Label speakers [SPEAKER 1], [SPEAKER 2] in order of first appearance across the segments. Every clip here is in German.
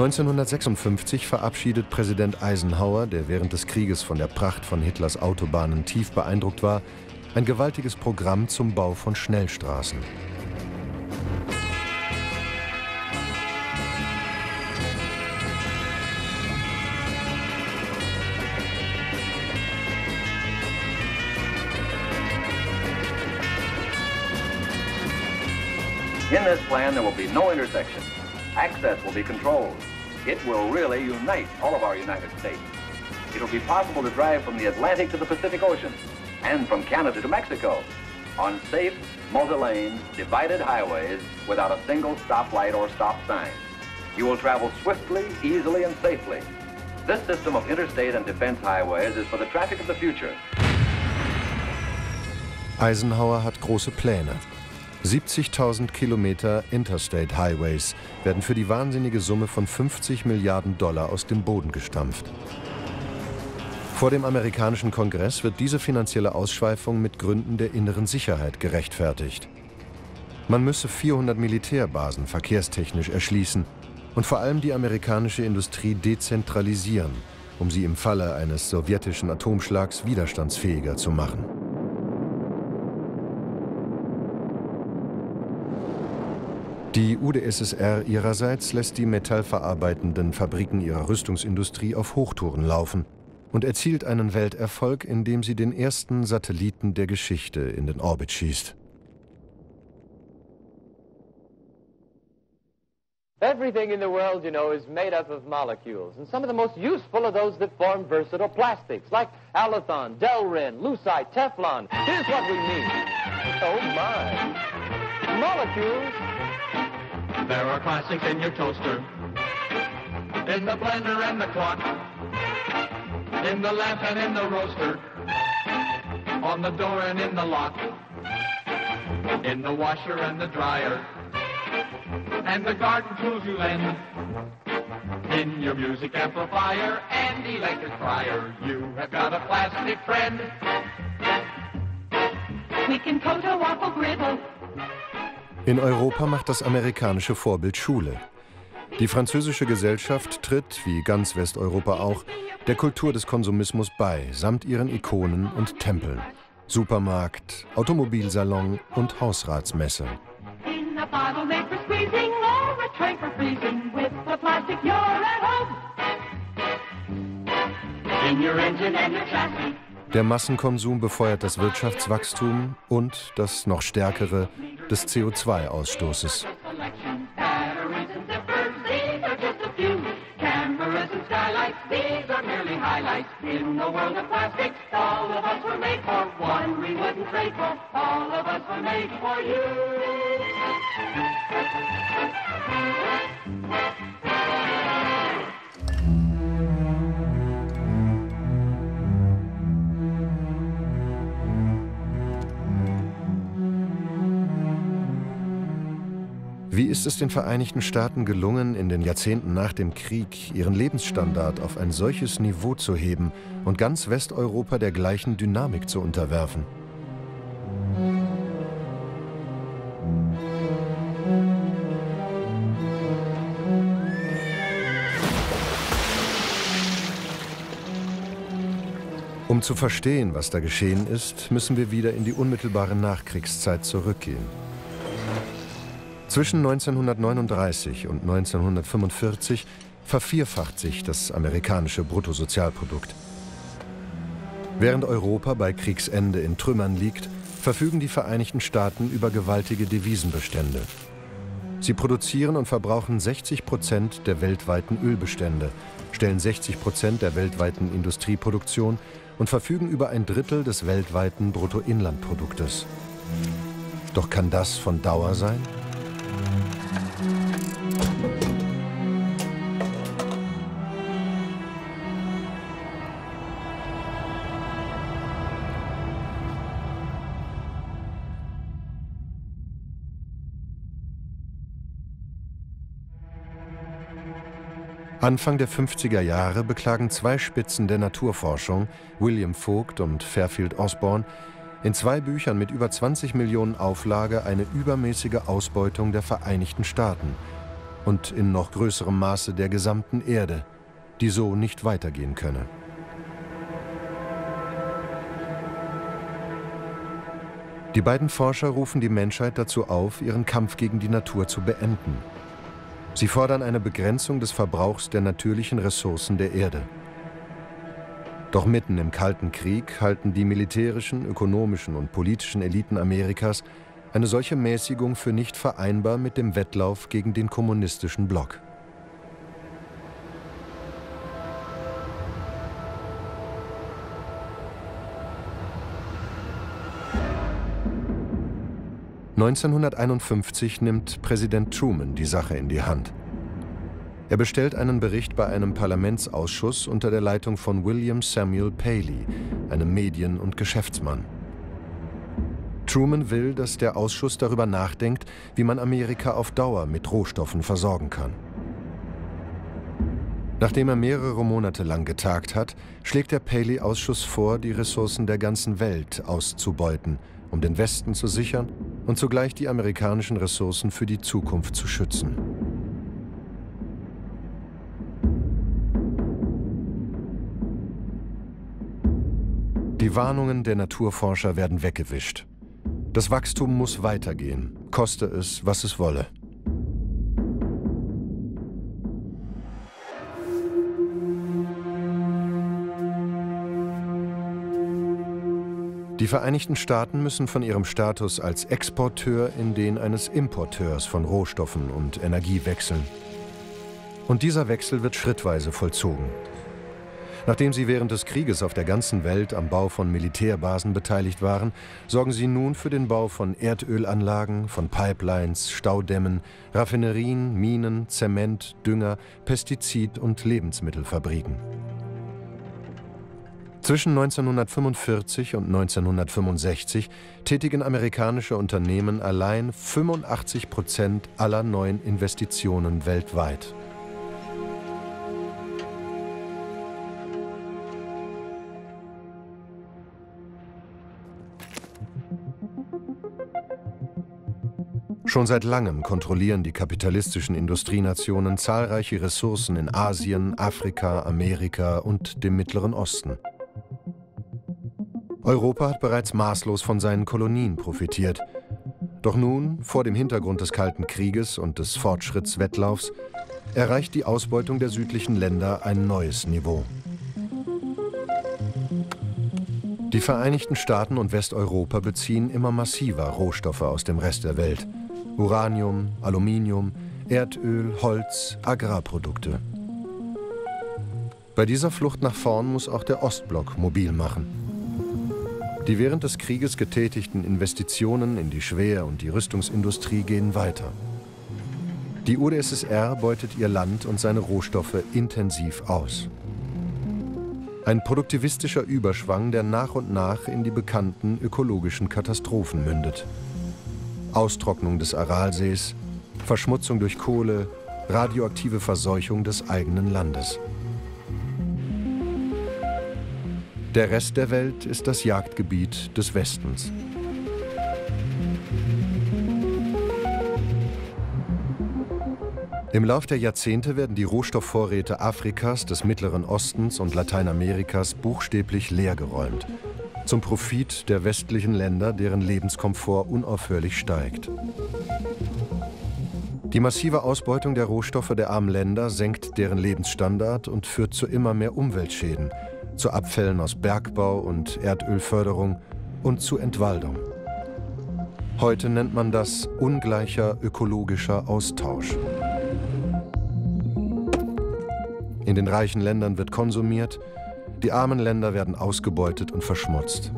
[SPEAKER 1] 1956 verabschiedet Präsident Eisenhower, der während des Krieges von der Pracht von Hitlers Autobahnen tief beeindruckt war, ein gewaltiges Programm zum Bau von Schnellstraßen.
[SPEAKER 2] In this plan, there will be no intersections. Access will be controlled. It will really unite all of our United States. It will be possible to drive from the Atlantic to the Pacific Ocean and from Canada to Mexico on safe, multi-lane, divided highways without a single stoplight or stop sign. You will travel swiftly, easily, and safely. This system of interstate and defense highways is for the traffic of the future.
[SPEAKER 1] Eisenhower hat große Pläne. 70.000 Kilometer Interstate Highways werden für die wahnsinnige Summe von 50 Milliarden Dollar aus dem Boden gestampft. Vor dem amerikanischen Kongress wird diese finanzielle Ausschweifung mit Gründen der inneren Sicherheit gerechtfertigt. Man müsse 400 Militärbasen verkehrstechnisch erschließen und vor allem die amerikanische Industrie dezentralisieren, um sie im Falle eines sowjetischen Atomschlags widerstandsfähiger zu machen. Die UdSSR ihrerseits lässt die metallverarbeitenden Fabriken ihrer Rüstungsindustrie auf Hochtouren laufen und erzielt einen Welterfolg, indem sie den ersten Satelliten der Geschichte in den Orbit schießt.
[SPEAKER 3] Everything in the world, you know, is made up of molecules, and some of the most useful are those that form versatile plastics, like Alathon, Delrin, Lucite, Teflon. Here's what we mean. Oh, my. Molecules
[SPEAKER 4] There are classics in your toaster, in the blender and the clock, in the lamp and in the roaster, on the door and in the lock, in the washer and the dryer, and the garden tools you lend. In your music amplifier and electric fryer, you have got a plastic friend.
[SPEAKER 5] We can coat a waffle griddle
[SPEAKER 1] In Europa macht das amerikanische Vorbild Schule. Die französische Gesellschaft tritt, wie ganz Westeuropa auch, der Kultur des Konsumismus bei, samt ihren Ikonen und Tempeln. Supermarkt, Automobilsalon und Hausratsmesse. Der Massenkonsum befeuert das Wirtschaftswachstum und das noch stärkere des CO2-Ausstoßes. Wie ist es den Vereinigten Staaten gelungen, in den Jahrzehnten nach dem Krieg ihren Lebensstandard auf ein solches Niveau zu heben und ganz Westeuropa der gleichen Dynamik zu unterwerfen? Um zu verstehen, was da geschehen ist, müssen wir wieder in die unmittelbare Nachkriegszeit zurückgehen. Zwischen 1939 und 1945 vervierfacht sich das amerikanische Bruttosozialprodukt. Während Europa bei Kriegsende in Trümmern liegt, verfügen die Vereinigten Staaten über gewaltige Devisenbestände. Sie produzieren und verbrauchen 60 Prozent der weltweiten Ölbestände, stellen 60 Prozent der weltweiten Industrieproduktion und verfügen über ein Drittel des weltweiten Bruttoinlandproduktes. Doch kann das von Dauer sein? Anfang der 50er Jahre beklagen zwei Spitzen der Naturforschung, William Vogt und Fairfield Osborne, in zwei Büchern mit über 20 Millionen Auflage eine übermäßige Ausbeutung der Vereinigten Staaten und in noch größerem Maße der gesamten Erde, die so nicht weitergehen könne. Die beiden Forscher rufen die Menschheit dazu auf, ihren Kampf gegen die Natur zu beenden. Sie fordern eine Begrenzung des Verbrauchs der natürlichen Ressourcen der Erde. Doch mitten im Kalten Krieg halten die militärischen, ökonomischen und politischen Eliten Amerikas eine solche Mäßigung für nicht vereinbar mit dem Wettlauf gegen den kommunistischen Block. 1951 nimmt Präsident Truman die Sache in die Hand. Er bestellt einen Bericht bei einem Parlamentsausschuss unter der Leitung von William Samuel Paley, einem Medien- und Geschäftsmann. Truman will, dass der Ausschuss darüber nachdenkt, wie man Amerika auf Dauer mit Rohstoffen versorgen kann. Nachdem er mehrere Monate lang getagt hat, schlägt der Paley-Ausschuss vor, die Ressourcen der ganzen Welt auszubeuten – um den Westen zu sichern und zugleich die amerikanischen Ressourcen für die Zukunft zu schützen. Die Warnungen der Naturforscher werden weggewischt. Das Wachstum muss weitergehen, koste es, was es wolle. Die Vereinigten Staaten müssen von ihrem Status als Exporteur in den eines Importeurs von Rohstoffen und Energie wechseln. Und dieser Wechsel wird schrittweise vollzogen. Nachdem sie während des Krieges auf der ganzen Welt am Bau von Militärbasen beteiligt waren, sorgen sie nun für den Bau von Erdölanlagen, von Pipelines, Staudämmen, Raffinerien, Minen, Zement, Dünger, Pestizid- und Lebensmittelfabriken. Zwischen 1945 und 1965 tätigen amerikanische Unternehmen allein 85 Prozent aller neuen Investitionen weltweit. Schon seit langem kontrollieren die kapitalistischen Industrienationen zahlreiche Ressourcen in Asien, Afrika, Amerika und dem Mittleren Osten. Europa hat bereits maßlos von seinen Kolonien profitiert. Doch nun, vor dem Hintergrund des Kalten Krieges und des Fortschrittswettlaufs, erreicht die Ausbeutung der südlichen Länder ein neues Niveau. Die Vereinigten Staaten und Westeuropa beziehen immer massiver Rohstoffe aus dem Rest der Welt. Uranium, Aluminium, Erdöl, Holz, Agrarprodukte. Bei dieser Flucht nach vorn muss auch der Ostblock mobil machen. Die während des Krieges getätigten Investitionen in die Schwer- und die Rüstungsindustrie gehen weiter. Die UdSSR beutet ihr Land und seine Rohstoffe intensiv aus. Ein produktivistischer Überschwang, der nach und nach in die bekannten ökologischen Katastrophen mündet. Austrocknung des Aralsees, Verschmutzung durch Kohle, radioaktive Verseuchung des eigenen Landes. Der Rest der Welt ist das Jagdgebiet des Westens. Im Lauf der Jahrzehnte werden die Rohstoffvorräte Afrikas, des Mittleren Ostens und Lateinamerikas buchstäblich leergeräumt. Zum Profit der westlichen Länder, deren Lebenskomfort unaufhörlich steigt. Die massive Ausbeutung der Rohstoffe der armen Länder senkt deren Lebensstandard und führt zu immer mehr Umweltschäden, zu Abfällen aus Bergbau und Erdölförderung und zu Entwaldung. Heute nennt man das ungleicher ökologischer Austausch. In den reichen Ländern wird konsumiert, die armen Länder werden ausgebeutet und verschmutzt.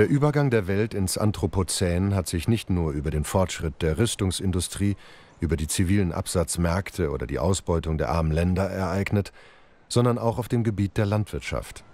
[SPEAKER 1] Der Übergang der Welt ins Anthropozän hat sich nicht nur über den Fortschritt der Rüstungsindustrie, über die zivilen Absatzmärkte oder die Ausbeutung der armen Länder ereignet, sondern auch auf dem Gebiet der Landwirtschaft.